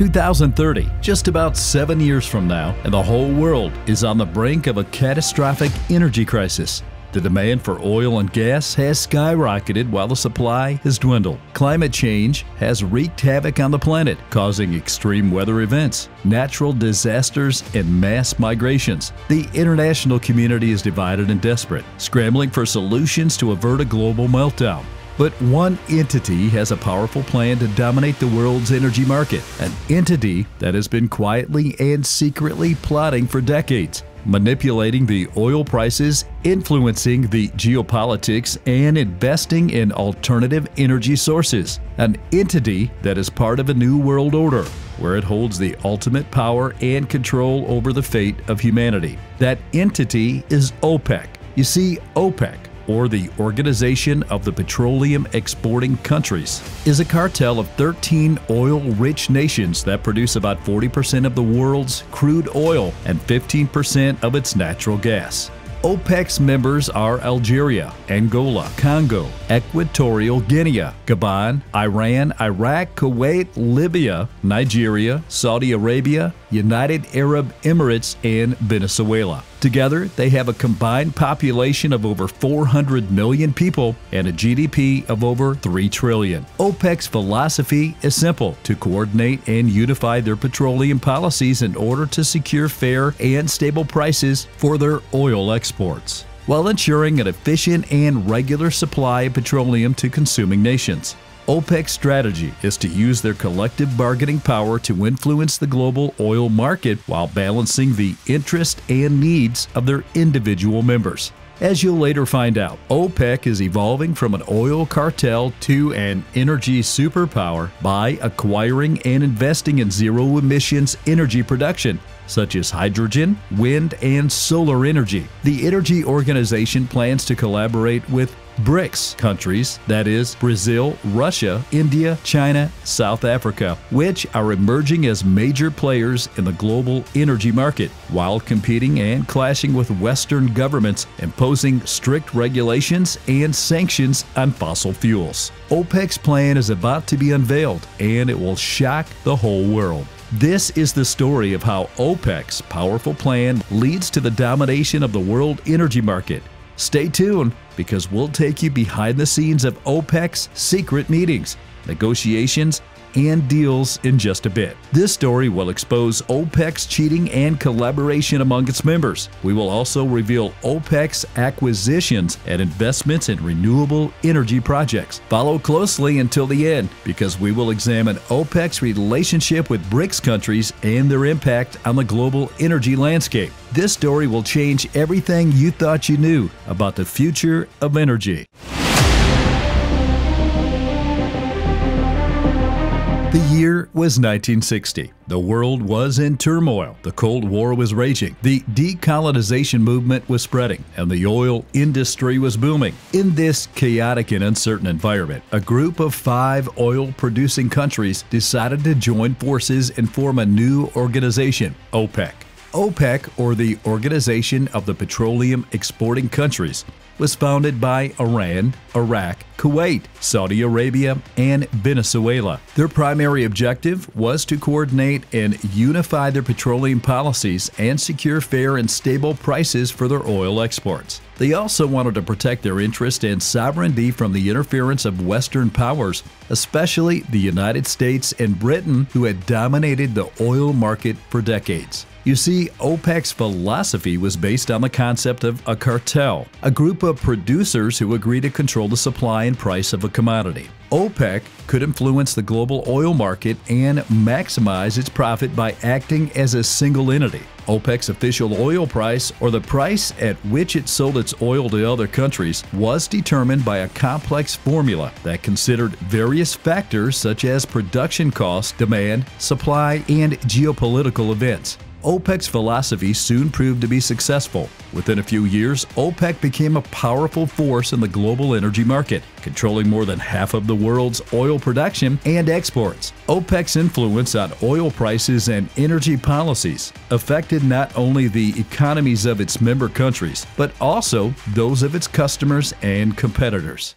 2030, just about seven years from now, and the whole world is on the brink of a catastrophic energy crisis. The demand for oil and gas has skyrocketed while the supply has dwindled. Climate change has wreaked havoc on the planet, causing extreme weather events, natural disasters, and mass migrations. The international community is divided and desperate, scrambling for solutions to avert a global meltdown. But one entity has a powerful plan to dominate the world's energy market, an entity that has been quietly and secretly plotting for decades manipulating the oil prices, influencing the geopolitics, and investing in alternative energy sources. An entity that is part of a new world order, where it holds the ultimate power and control over the fate of humanity. That entity is OPEC. You see, OPEC or the Organization of the Petroleum Exporting Countries, is a cartel of 13 oil rich nations that produce about 40% of the world's crude oil and 15% of its natural gas. OPEC's members are Algeria, Angola, Congo, Equatorial Guinea, Gabon, Iran, Iraq, Kuwait, Libya, Nigeria, Saudi Arabia, United Arab Emirates, and Venezuela. Together, they have a combined population of over 400 million people and a GDP of over 3 trillion. OPEC's philosophy is simple to coordinate and unify their petroleum policies in order to secure fair and stable prices for their oil exports while ensuring an efficient and regular supply of petroleum to consuming nations. OPEC's strategy is to use their collective bargaining power to influence the global oil market while balancing the interests and needs of their individual members. As you'll later find out, OPEC is evolving from an oil cartel to an energy superpower by acquiring and investing in zero emissions energy production such as hydrogen, wind, and solar energy. The Energy Organization plans to collaborate with BRICS countries, that is, Brazil, Russia, India, China, South Africa, which are emerging as major players in the global energy market, while competing and clashing with Western governments imposing strict regulations and sanctions on fossil fuels. OPEC's plan is about to be unveiled, and it will shock the whole world. This is the story of how OPEC's powerful plan leads to the domination of the world energy market. Stay tuned because we'll take you behind the scenes of OPEC's secret meetings, negotiations, and deals in just a bit. This story will expose OPEC's cheating and collaboration among its members. We will also reveal OPEC's acquisitions and investments in renewable energy projects. Follow closely until the end because we will examine OPEC's relationship with BRICS countries and their impact on the global energy landscape. This story will change everything you thought you knew about the future of energy. The year was 1960. The world was in turmoil. The Cold War was raging. The decolonization movement was spreading, and the oil industry was booming. In this chaotic and uncertain environment, a group of five oil producing countries decided to join forces and form a new organization, OPEC. OPEC, or the Organization of the Petroleum Exporting Countries, was founded by Iran, Iraq, Kuwait, Saudi Arabia, and Venezuela. Their primary objective was to coordinate and unify their petroleum policies and secure fair and stable prices for their oil exports. They also wanted to protect their interest and sovereignty from the interference of Western powers, especially the United States and Britain, who had dominated the oil market for decades. You see, OPEC's philosophy was based on the concept of a cartel, a group of producers who agree to control the supply and price of a commodity. OPEC could influence the global oil market and maximize its profit by acting as a single entity. OPEC's official oil price, or the price at which it sold its oil to other countries, was determined by a complex formula that considered various factors such as production costs, demand, supply, and geopolitical events. OPEC's philosophy soon proved to be successful. Within a few years, OPEC became a powerful force in the global energy market, controlling more than half of the world's oil production and exports. OPEC's influence on oil prices and energy policies affected not only the economies of its member countries, but also those of its customers and competitors.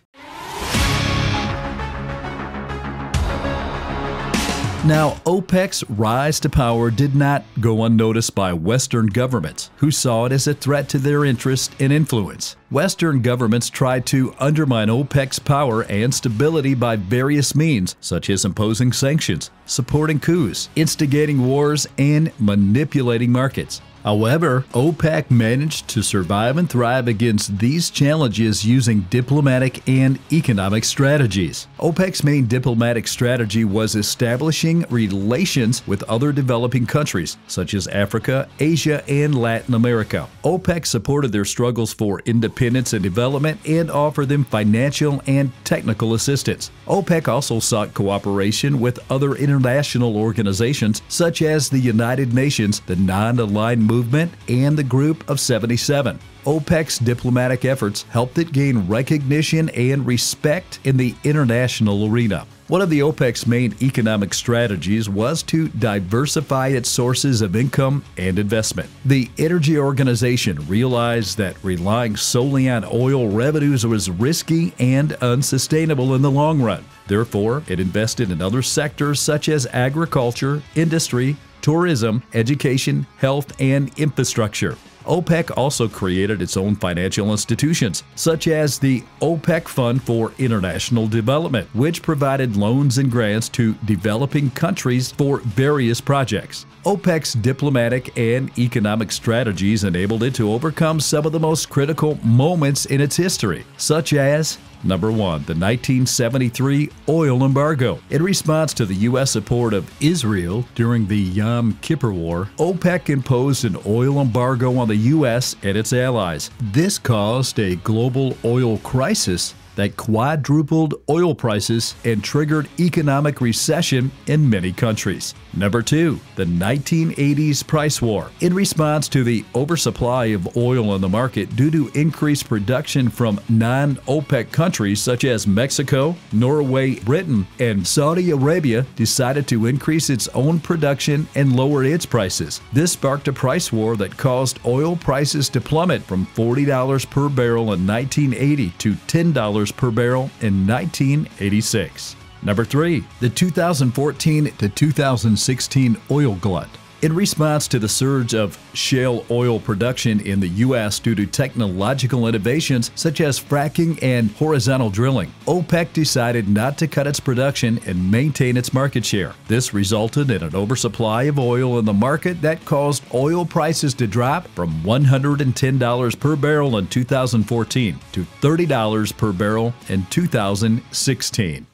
Now, OPEC's rise to power did not go unnoticed by Western governments, who saw it as a threat to their interest and influence. Western governments tried to undermine OPEC's power and stability by various means, such as imposing sanctions, supporting coups, instigating wars, and manipulating markets. However, OPEC managed to survive and thrive against these challenges using diplomatic and economic strategies. OPEC's main diplomatic strategy was establishing relations with other developing countries, such as Africa, Asia, and Latin America. OPEC supported their struggles for independence and development and offered them financial and technical assistance. OPEC also sought cooperation with other international organizations, such as the United Nations, the Non Aligned Movement, and the Group of 77. OPEC's diplomatic efforts helped it gain recognition and respect in the international arena. One of the OPEC's main economic strategies was to diversify its sources of income and investment. The Energy Organization realized that relying solely on oil revenues was risky and unsustainable in the long run. Therefore, it invested in other sectors such as agriculture, industry, tourism, education, health, and infrastructure. OPEC also created its own financial institutions, such as the OPEC Fund for International Development, which provided loans and grants to developing countries for various projects. OPEC's diplomatic and economic strategies enabled it to overcome some of the most critical moments in its history, such as Number 1. The 1973 oil embargo. In response to the U.S. support of Israel during the Yom Kippur War, OPEC imposed an oil embargo on the U.S. and its allies. This caused a global oil crisis that quadrupled oil prices and triggered economic recession in many countries. Number 2. The 1980s price war. In response to the oversupply of oil in the market due to increased production from non OPEC countries such as Mexico, Norway, Britain, and Saudi Arabia decided to increase its own production and lower its prices. This sparked a price war that caused oil prices to plummet from $40 per barrel in 1980 to $10 per barrel in 1986. Number 3. The 2014 to 2016 oil glut. In response to the surge of shale oil production in the U.S. due to technological innovations such as fracking and horizontal drilling, OPEC decided not to cut its production and maintain its market share. This resulted in an oversupply of oil in the market that caused oil prices to drop from $110 per barrel in 2014 to $30 per barrel in 2016.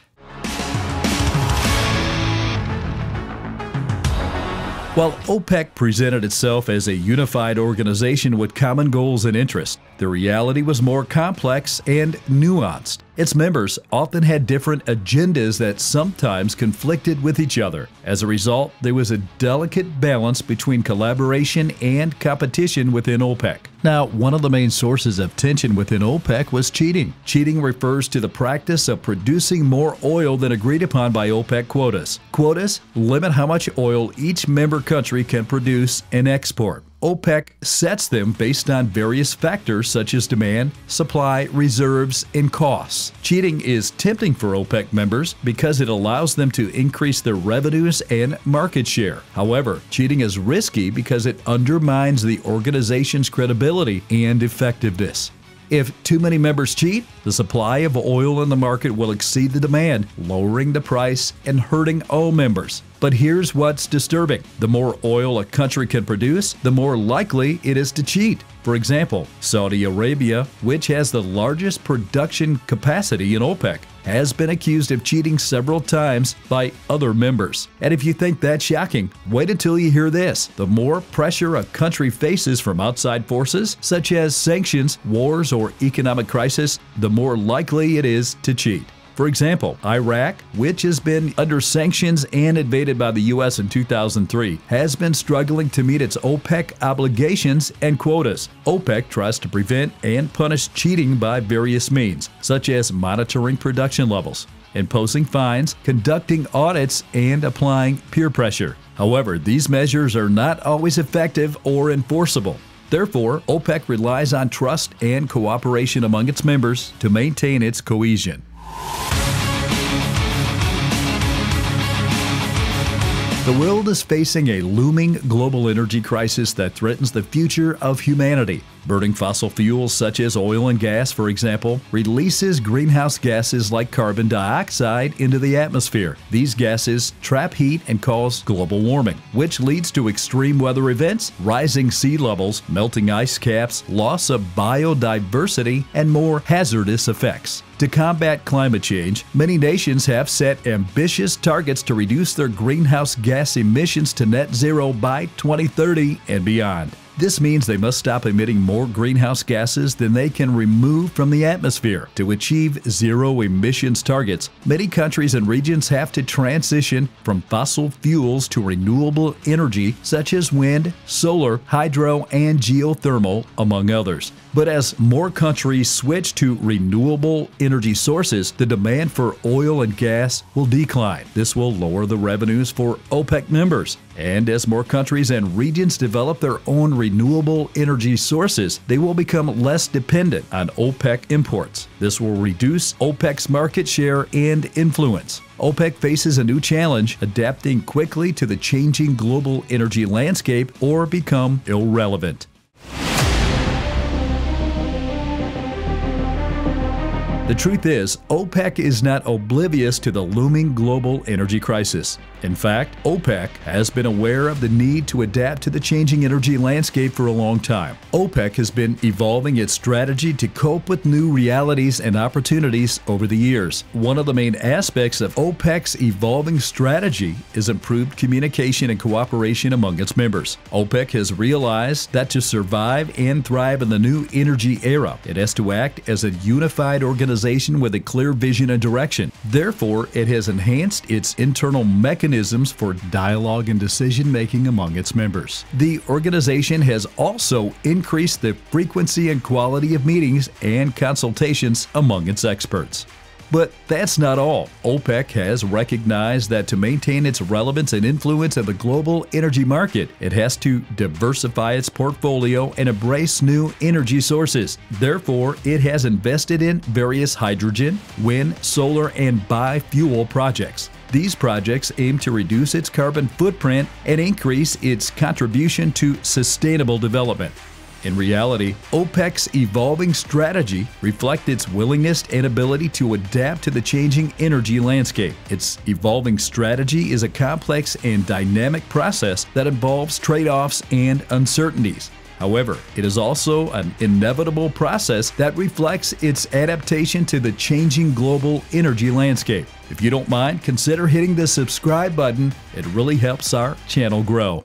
While OPEC presented itself as a unified organization with common goals and interests, the reality was more complex and nuanced. Its members often had different agendas that sometimes conflicted with each other. As a result, there was a delicate balance between collaboration and competition within OPEC. Now, one of the main sources of tension within OPEC was cheating. Cheating refers to the practice of producing more oil than agreed upon by OPEC quotas. Quotas limit how much oil each member country can produce and export. OPEC sets them based on various factors such as demand, supply, reserves, and costs. Cheating is tempting for OPEC members because it allows them to increase their revenues and market share. However, cheating is risky because it undermines the organization's credibility and effectiveness. If too many members cheat, the supply of oil in the market will exceed the demand, lowering the price and hurting all members. But here's what's disturbing the more oil a country can produce, the more likely it is to cheat. For example, Saudi Arabia, which has the largest production capacity in OPEC, has been accused of cheating several times by other members. And if you think that's shocking, wait until you hear this. The more pressure a country faces from outside forces, such as sanctions, wars, or economic crisis, the more likely it is to cheat. For example, Iraq, which has been under sanctions and invaded by the U.S. in 2003, has been struggling to meet its OPEC obligations and quotas. OPEC tries to prevent and punish cheating by various means, such as monitoring production levels, imposing fines, conducting audits, and applying peer pressure. However, these measures are not always effective or enforceable. Therefore, OPEC relies on trust and cooperation among its members to maintain its cohesion. The world is facing a looming global energy crisis that threatens the future of humanity. Burning fossil fuels such as oil and gas, for example, releases greenhouse gases like carbon dioxide into the atmosphere. These gases trap heat and cause global warming, which leads to extreme weather events, rising sea levels, melting ice caps, loss of biodiversity, and more hazardous effects. To combat climate change, many nations have set ambitious targets to reduce their greenhouse gas emissions to net zero by 2030 and beyond. This means they must stop emitting more greenhouse gases than they can remove from the atmosphere. To achieve zero emissions targets, many countries and regions have to transition from fossil fuels to renewable energy such as wind, solar, hydro, and geothermal, among others. But as more countries switch to renewable energy sources, the demand for oil and gas will decline. This will lower the revenues for OPEC members. And as more countries and regions develop their own renewable energy sources, they will become less dependent on OPEC imports. This will reduce OPEC's market share and influence. OPEC faces a new challenge adapting quickly to the changing global energy landscape or become irrelevant. The truth is, OPEC is not oblivious to the looming global energy crisis. In fact, OPEC has been aware of the need to adapt to the changing energy landscape for a long time. OPEC has been evolving its strategy to cope with new realities and opportunities over the years. One of the main aspects of OPEC's evolving strategy is improved communication and cooperation among its members. OPEC has realized that to survive and thrive in the new energy era, it has to act as a unified organization with a clear vision and direction. Therefore, it has enhanced its internal mechanisms mechanisms for dialogue and decision making among its members. The organization has also increased the frequency and quality of meetings and consultations among its experts. But that's not all. OPEC has recognized that to maintain its relevance and influence in the global energy market, it has to diversify its portfolio and embrace new energy sources. Therefore, it has invested in various hydrogen, wind, solar, and biofuel projects. These projects aim to reduce its carbon footprint and increase its contribution to sustainable development. In reality, OPEC's evolving strategy reflects its willingness and ability to adapt to the changing energy landscape. Its evolving strategy is a complex and dynamic process that involves trade offs and uncertainties. However, it is also an inevitable process that reflects its adaptation to the changing global energy landscape. If you don't mind, consider hitting the subscribe button. It really helps our channel grow.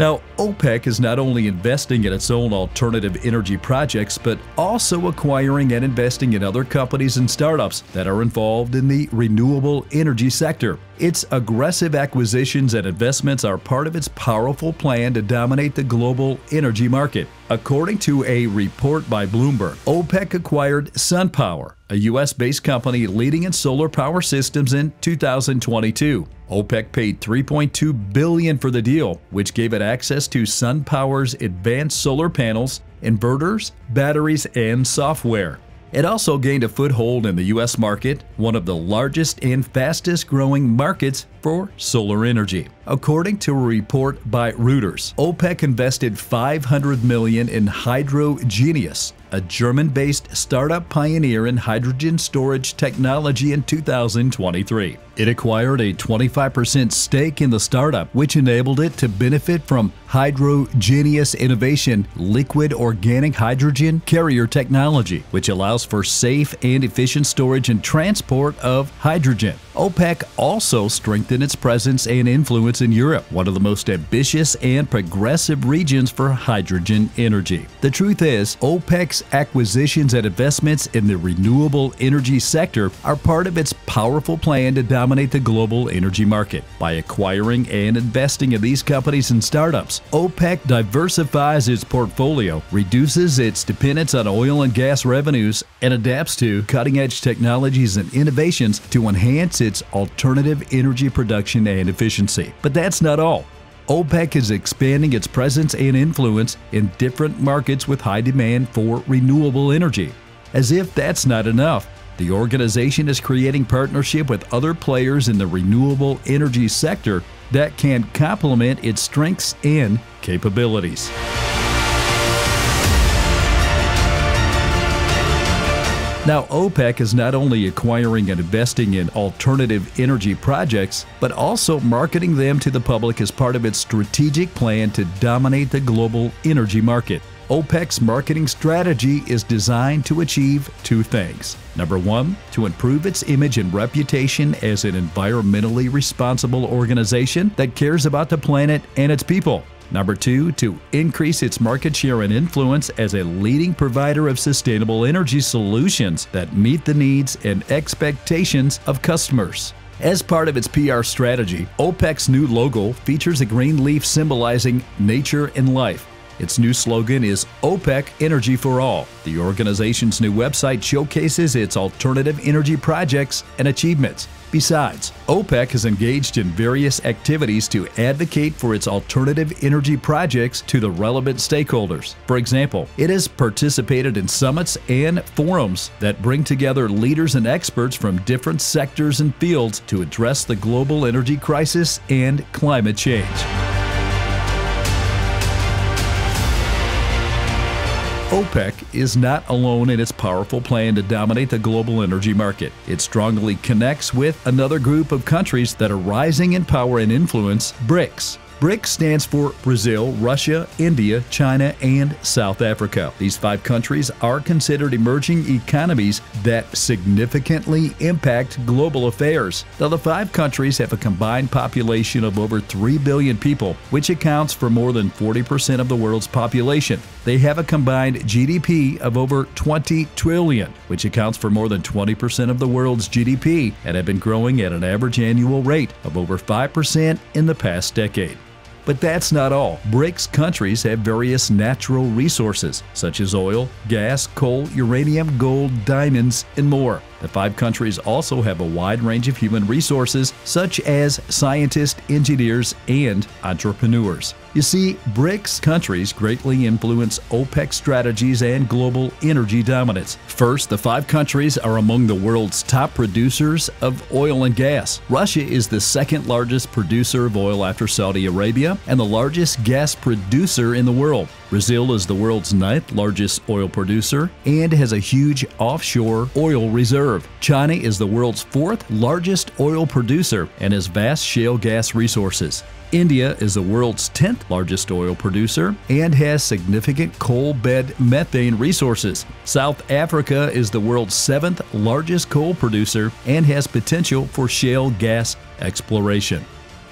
Now, OPEC is not only investing in its own alternative energy projects, but also acquiring and investing in other companies and startups that are involved in the renewable energy sector. Its aggressive acquisitions and investments are part of its powerful plan to dominate the global energy market. According to a report by Bloomberg, OPEC acquired SunPower, a U.S. based company leading in solar power systems in 2022. OPEC paid 3.2 billion for the deal, which gave it access to SunPower's advanced solar panels, inverters, batteries, and software. It also gained a foothold in the U.S. market, one of the largest and fastest growing markets for solar energy. According to a report by Reuters, OPEC invested 500 million in Hydrogenious, a German-based startup pioneer in hydrogen storage technology in 2023. It acquired a 25% stake in the startup, which enabled it to benefit from Hydrogenious Innovation liquid organic hydrogen carrier technology, which allows for safe and efficient storage and transport of hydrogen. OPEC also strengthened its presence and influence in Europe, one of the most ambitious and progressive regions for hydrogen energy. The truth is, OPEC's acquisitions and investments in the renewable energy sector are part of its powerful plan to dominate the global energy market. By acquiring and investing in these companies and startups, OPEC diversifies its portfolio, reduces its dependence on oil and gas revenues, and adapts to cutting edge technologies and innovations to enhance its alternative energy production and efficiency. But that's not all. OPEC is expanding its presence and influence in different markets with high demand for renewable energy. As if that's not enough, the organization is creating partnership with other players in the renewable energy sector that can complement its strengths and capabilities. Now, OPEC is not only acquiring and investing in alternative energy projects, but also marketing them to the public as part of its strategic plan to dominate the global energy market. OPEC's marketing strategy is designed to achieve two things. Number one, to improve its image and reputation as an environmentally responsible organization that cares about the planet and its people. Number two, to increase its market share and influence as a leading provider of sustainable energy solutions that meet the needs and expectations of customers. As part of its PR strategy, OPEC's new logo features a green leaf symbolizing nature and life. Its new slogan is OPEC Energy for All. The organization's new website showcases its alternative energy projects and achievements. Besides, OPEC has engaged in various activities to advocate for its alternative energy projects to the relevant stakeholders. For example, it has participated in summits and forums that bring together leaders and experts from different sectors and fields to address the global energy crisis and climate change. OPEC is not alone in its powerful plan to dominate the global energy market. It strongly connects with another group of countries that are rising in power and influence, BRICS. BRICS stands for Brazil, Russia, India, China, and South Africa. These five countries are considered emerging economies that significantly impact global affairs. Now, the five countries have a combined population of over 3 billion people, which accounts for more than 40% of the world's population. They have a combined GDP of over 20 trillion, which accounts for more than 20% of the world's GDP and have been growing at an average annual rate of over 5% in the past decade. But that's not all. BRICS countries have various natural resources, such as oil, gas, coal, uranium, gold, diamonds, and more. The five countries also have a wide range of human resources, such as scientists, engineers, and entrepreneurs. You see, BRICS countries greatly influence OPEC strategies and global energy dominance. First, the five countries are among the world's top producers of oil and gas. Russia is the second largest producer of oil after Saudi Arabia and the largest gas producer in the world. Brazil is the world's ninth largest oil producer and has a huge offshore oil reserve. China is the world's fourth largest oil producer and has vast shale gas resources. India is the world's 10th largest oil producer and has significant coal bed methane resources. South Africa is the world's seventh largest coal producer and has potential for shale gas exploration.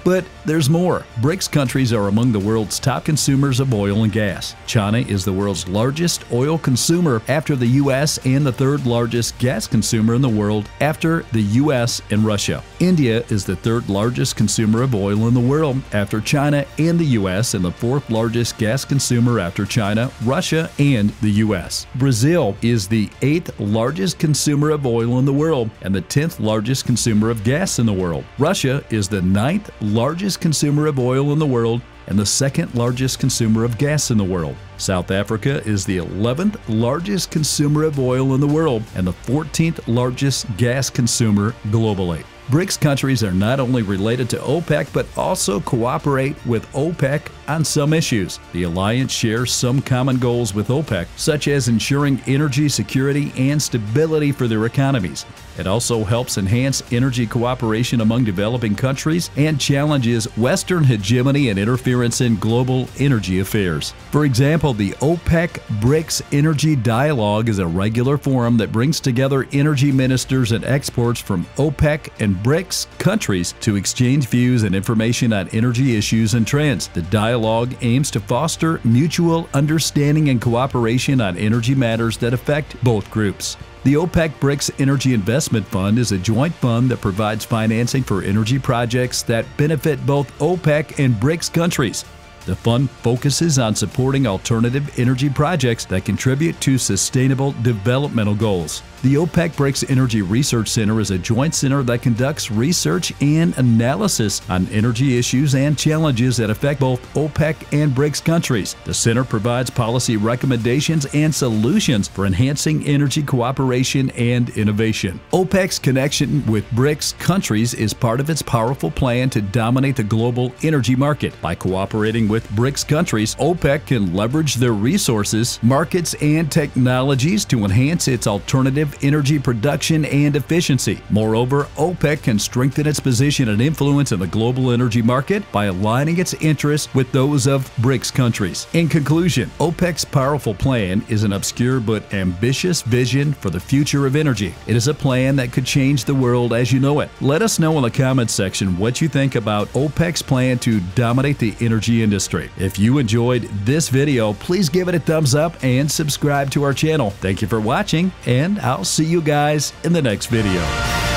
But there's more. BRICS countries are among the world's top consumers of oil and gas. China is the world's largest oil consumer after the U.S. and the third largest gas consumer in the world after the U.S. and Russia. India is the third largest consumer of oil in the world after China and the U.S., and the fourth largest gas consumer after China, Russia, and the U.S. Brazil is the eighth largest consumer of oil in the world and the 10th largest consumer of gas in the world. Russia is the ninth largest consumer of oil in the world and the second largest consumer of gas in the world. South Africa is the 11th largest consumer of oil in the world and the 14th largest gas consumer globally. BRICS countries are not only related to OPEC but also cooperate with OPEC on some issues. The alliance shares some common goals with OPEC, such as ensuring energy security and stability for their economies. It also helps enhance energy cooperation among developing countries and challenges Western hegemony and interference in global energy affairs. For example, the OPEC BRICS Energy Dialogue is a regular forum that brings together energy ministers and experts from OPEC and BRICS countries to exchange views and information on energy issues and trends. The dialogue aims to foster mutual understanding and cooperation on energy matters that affect both groups. The OPEC BRICS Energy Investment Fund is a joint fund that provides financing for energy projects that benefit both OPEC and BRICS countries. The fund focuses on supporting alternative energy projects that contribute to sustainable developmental goals. The OPEC BRICS Energy Research Center is a joint center that conducts research and analysis on energy issues and challenges that affect both OPEC and BRICS countries. The center provides policy recommendations and solutions for enhancing energy cooperation and innovation. OPEC's connection with BRICS countries is part of its powerful plan to dominate the global energy market. By cooperating with BRICS countries, OPEC can leverage their resources, markets, and technologies to enhance its alternative energy production and efficiency. Moreover, OPEC can strengthen its position and influence in the global energy market by aligning its interests with those of BRICS countries. In conclusion, OPEC's powerful plan is an obscure but ambitious vision for the future of energy. It is a plan that could change the world as you know it. Let us know in the comments section what you think about OPEC's plan to dominate the energy industry. If you enjoyed this video, please give it a thumbs up and subscribe to our channel. Thank you for watching, and I'll see you guys in the next video.